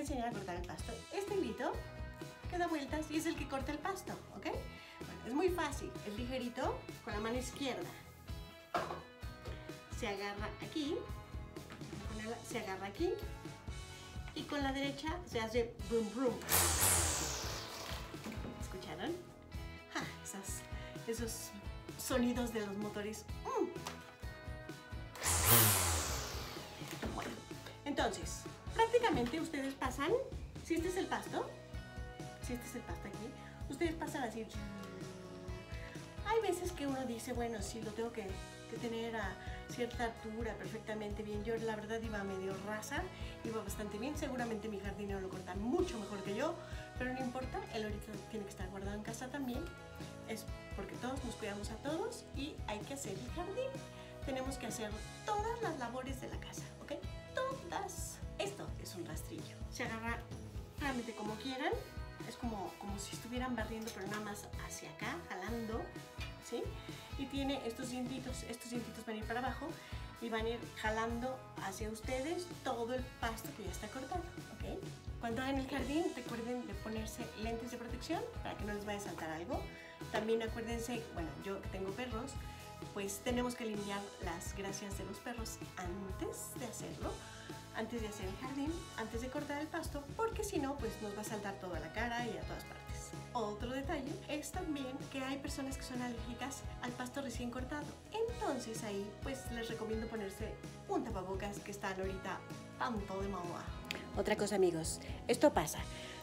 enseñar a cortar el pasto. Este hilito que da vueltas y es el que corta el pasto, ¿ok? Bueno, es muy fácil, es ligerito, con la mano izquierda. Se agarra aquí, se agarra aquí y con la derecha se hace brum brum. ¿Escucharon? Esas, esos sonidos de los motores. Mm. Bueno, entonces, prácticamente ustedes pasan, si este es el pasto, si este es el pasto aquí, ustedes pasan así. Hay veces que uno dice, bueno, sí, lo tengo que, que tener a cierta altura perfectamente bien. Yo la verdad iba medio rasa, iba bastante bien. Seguramente mi jardinero lo corta mucho mejor que yo, pero no importa, él ahorita tiene que estar guardado en casa también. Es porque todos nos cuidamos a todos y hay que hacer el jardín. Tenemos que hacer todas las labores de la casa, ¿ok? Se agarra realmente como quieran. Es como, como si estuvieran barriendo, pero nada más hacia acá, jalando, ¿sí? Y tiene estos dientitos, estos dientitos van a ir para abajo y van a ir jalando hacia ustedes todo el pasto que ya está cortado, ¿ok? Cuando hagan el jardín, recuerden de ponerse lentes de protección para que no les vaya a saltar algo. También acuérdense, bueno, yo que tengo perros, pues tenemos que limpiar las gracias de los perros antes de hacerlo, antes de hacer el jardín, antes de cortar el pasto, porque si no, pues nos va a saltar toda la cara y a todas partes. Otro detalle es también que hay personas que son alérgicas al pasto recién cortado. Entonces ahí pues les recomiendo ponerse un tapabocas que están ahorita tanto de moda. Otra cosa amigos, esto pasa.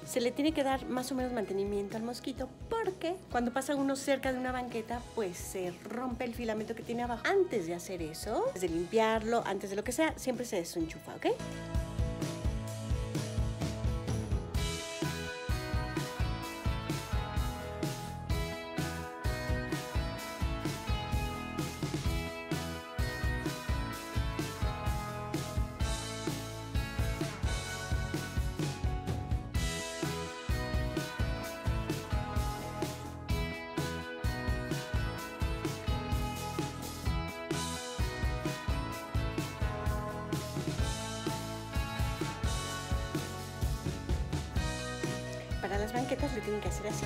Se le tiene que dar más o menos mantenimiento al mosquito porque cuando pasa uno cerca de una banqueta pues se rompe el filamento que tiene abajo. Antes de hacer eso, antes de limpiarlo, antes de lo que sea, siempre se desenchufa, ¿ok? Las banquetas le tienen que hacer así.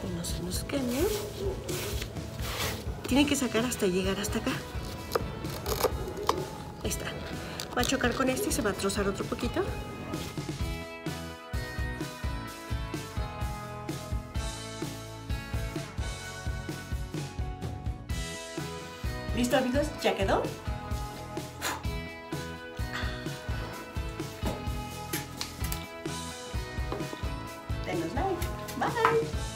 Que no se nos queme. Tienen que sacar hasta llegar hasta acá. Ahí está. Va a chocar con este y se va a trozar otro poquito. ¿Listo amigos? ¿Ya quedó? Denos like. Bye.